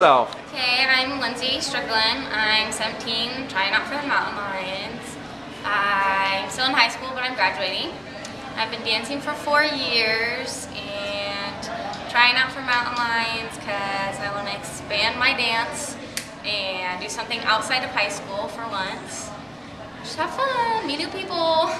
yourself. Okay, I'm Lindsay Strickland. I'm 17, trying out for the Mountain Lions. I'm still in high school, but I'm graduating. I've been dancing for four years and trying out for Mountain Lions because I want to expand my dance and do something outside of high school for once. Just have fun, meet new people.